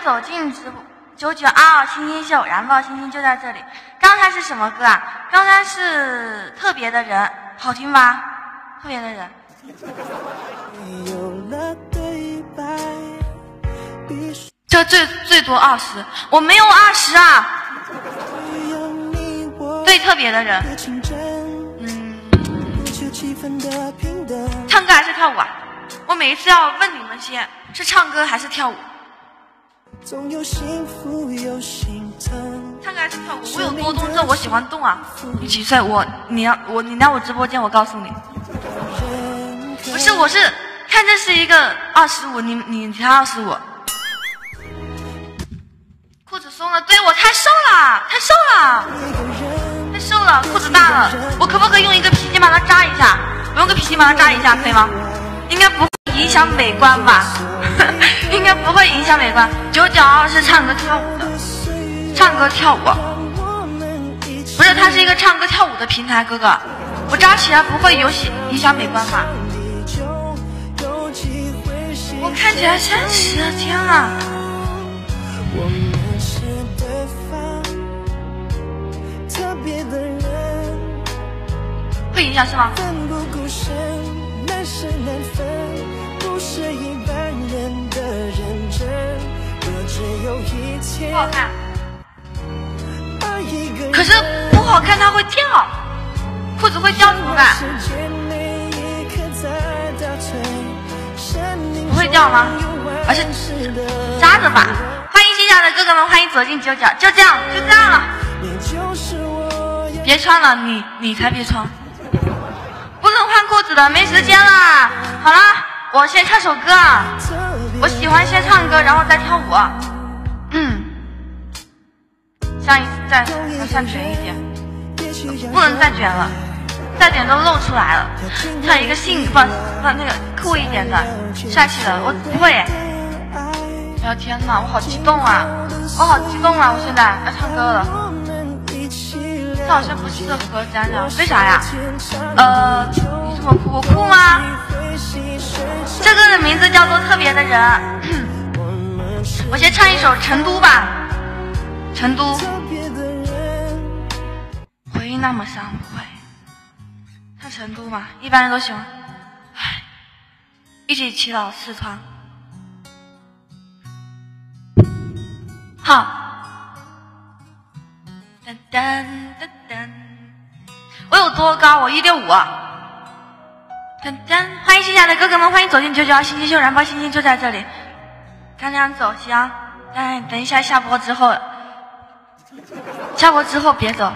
走进直播九九二二星星秀，燃爆星星就在这里。刚才是什么歌啊？刚才是特别的人，好听吗？特别的人。这最最多二十，我没有二十啊。对，特别的人。嗯，唱歌还是跳舞啊？我每一次要问你们先，是唱歌还是跳舞？唱歌还是跳舞？我有多动症，我喜欢动啊。你几岁？我，你要我，你来我直播间，我告诉你。不是，我是看这是一个二十五，你你才二十五。裤子松了，对我太瘦了，太瘦了，太瘦了，裤子大了。我可不可以用一个皮筋把它扎一下？我用个皮筋把它扎一下，可以吗？应该不会影响美观吧？应该不会影响美观。九九二是唱歌跳舞的，唱歌跳舞，不是，它是一个唱歌跳舞的平台，哥哥，我扎起来不会有影影响美观吧？我看起来三十，天啊！会影响是吗？不好看，可是不好看，它会掉，裤子会掉怎么办？不会掉吗？而且扎着吧。欢迎新来的哥哥们，欢迎走进九九，就这样，就这样了。别穿了，你你才别穿。不能换裤子的，没时间了。好了，我先唱首歌。我喜欢先唱歌，然后再跳舞。嗯，像一再再卷一点，不能再卷了，再卷都露出来了。唱一个性不不那个酷一点的，帅气的，我不会。哎呀天哪，我好激动啊！我好激动啊！我现在要唱歌了。这好像不适合讲讲，为啥呀？呃，你这么酷，我酷吗？这个的名字叫做特别的人。我先唱一首《成都》吧，《成都》。回忆那么伤，不会。唱《成都》嘛，一般人都喜欢。唉，一起祈祷四川。好。噔噔噔噔，我有多高？我一六五。噔噔，欢迎新来的哥哥们，欢迎走进九九二星星秀，燃爆星星就在这里。刚刚走行，哎，等一下下播之后，下播之后别走。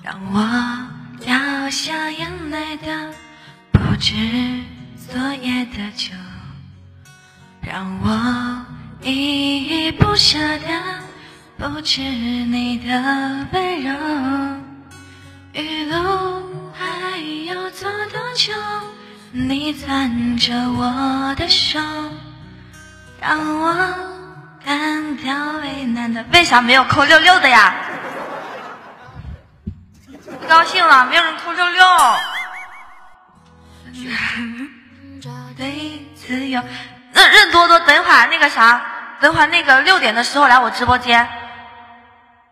让我掉下眼泪的不止。昨夜的酒，让我依依不舍的不止你的温柔。余路还要走多久？你攥着我的手，让我感到为难的。为啥没有扣六六的呀？不高兴了，没有人扣六六。对自由，那任多多，等一会儿那个啥，等会儿那个六点的时候来我直播间。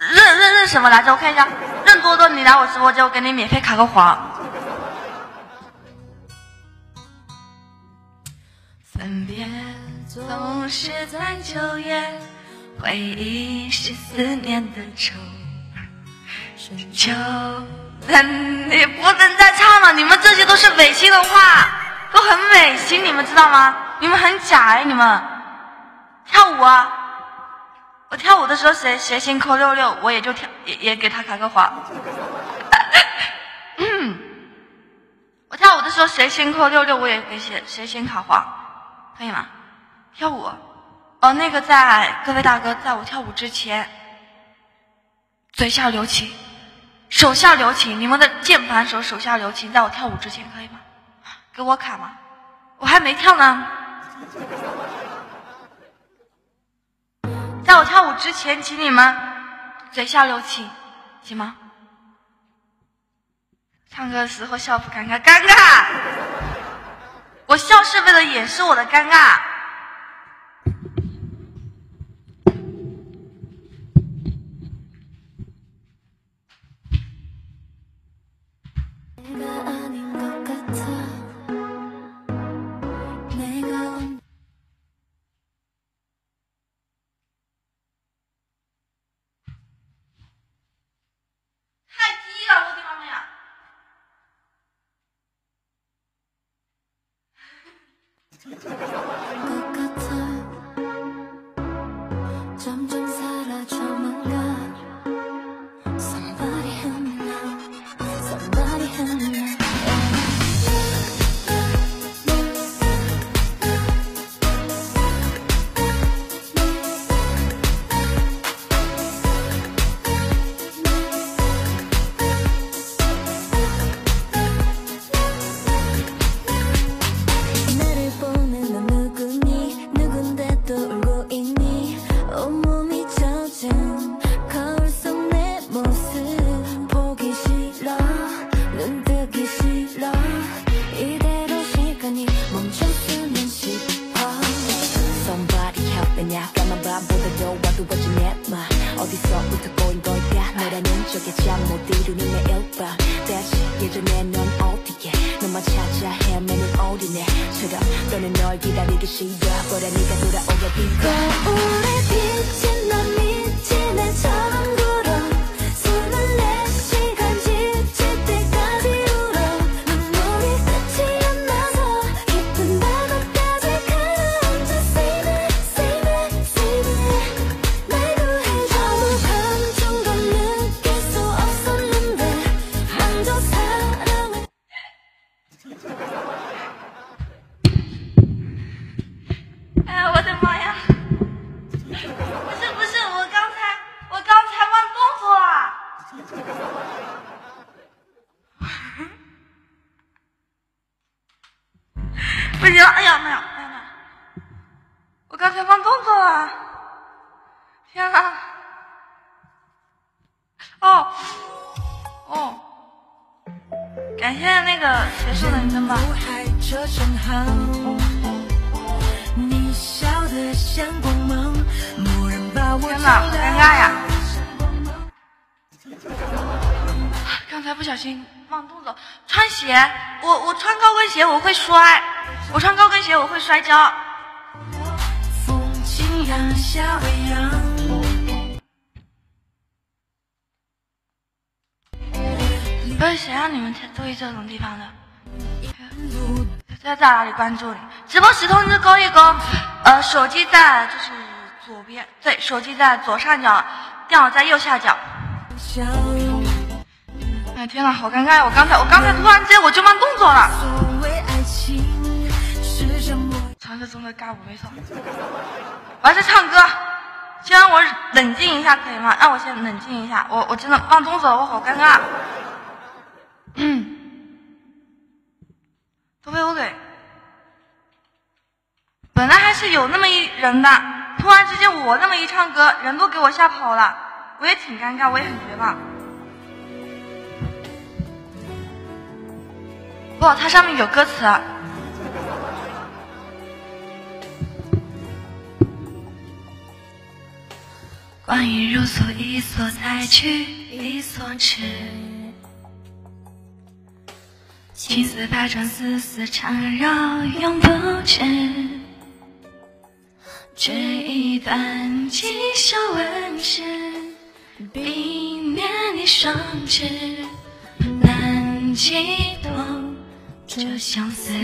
认认认什么来着？我看一下，认多多，你来我直播间，我给你免费卡个黄。分别总是在九月，回忆是思念的愁。就，你不能再唱了，你们这些都是违心的话。都很违心，你们知道吗？你们很假哎！你们跳舞啊！我跳舞的时候，谁谁先扣六六，我也就跳也也给他开个花。嗯，我跳舞的时候，谁先扣六六，我也给谁谁先卡花，可以吗？跳舞哦，那个在各位大哥，在我跳舞之前，嘴下留情，手下留情，你们的键盘手手下留情，在我跳舞之前，可以吗？给我卡吗？我还没跳呢。在我跳舞之前，请你们嘴下留情，行吗？唱歌的时候笑不尴尬？尴尬！我笑是为了掩饰我的尴尬。 거울에 네가 돌아오게 빌 거울에 비친 哦哦，感谢那个谁是男生吧？真的尴尬呀，刚才不小心忘动作。穿鞋我，我穿高跟鞋我会摔，我穿高跟鞋我会摔跤。不是谁让你们注意这种地方的？在在哪里关注你？直播时通知勾一勾。呃，手机在就是左边，对，手机在左上角，电脑在右下角。哎天呐，好尴尬！我刚才我刚才突然间我就慢动作了。传说中的尬舞没错，我还是唱歌，先让我冷静一下可以吗？让我先冷静一下，我我真的忘动作了，我好尴尬。嗯，都被我给，本来还是有那么一人的，突然之间我那么一唱歌，人都给我吓跑了，我也挺尴尬，我也很绝望。不，它上面有歌词。关于如梭，一梭再去，一梭迟。情丝百转，丝丝缠绕，永不止。织一段锦绣文字，冰面你双指，难寄托这相思。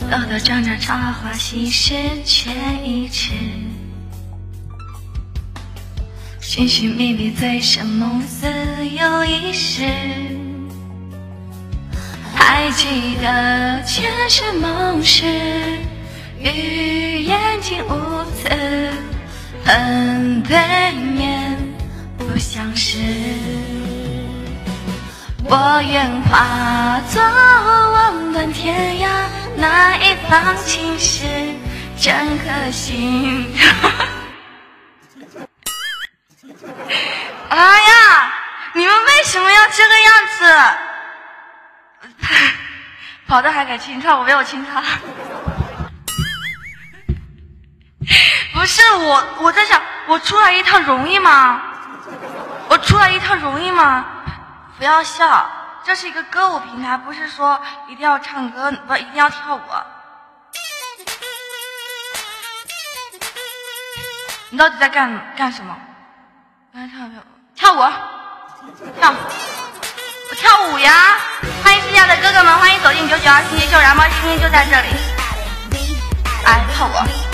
兜兜转转，茶花稀释，却一池。寻寻觅觅，醉生梦死又一世。还记得前世梦事，与眼睛无词，恨对面不相识。我愿化作望断天涯。那一方青石，真可惜。哎呀，你们为什么要这个样子 跑的还敢清唱，我没有清唱。不是我，我在想，我出来一趟容易吗？我出来一趟容易吗？不要笑，这是一个歌舞平台，不是说一定要唱歌，不一定要跳舞。你到底在干干什么？跳跳舞，跳，我跳舞呀！欢迎新家的哥哥们，欢迎走进九九二星星秀，然后今天就在这里，来跳舞。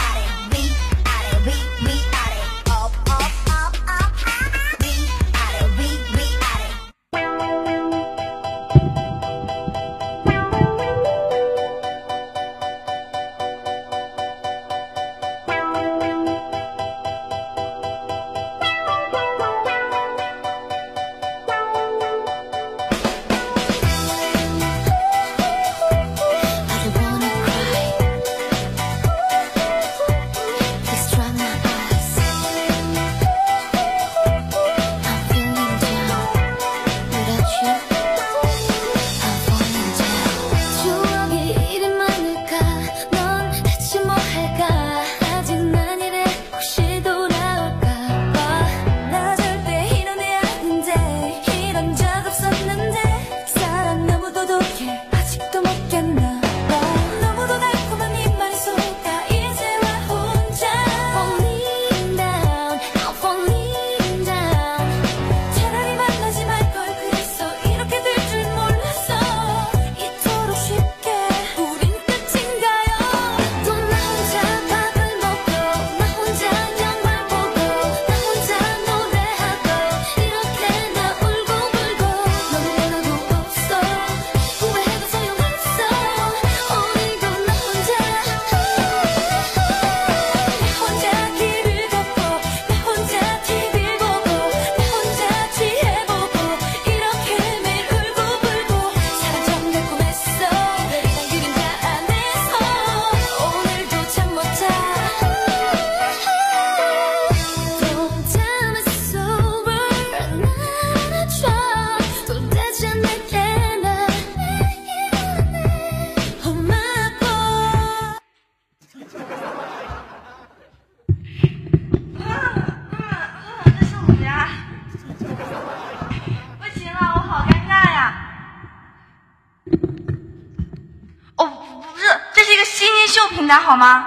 好吗？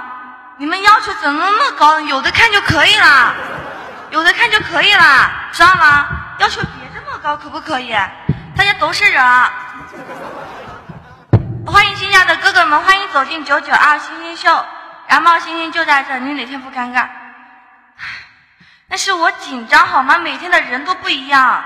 你们要求怎么那么高？有的看就可以了，有的看就可以了，知道吗？要求别这么高，可不可以？大家都是人。欢迎新家的哥哥们，欢迎走进九九二星星秀。然后星星就在这，你哪天不尴尬？那是我紧张好吗？每天的人都不一样。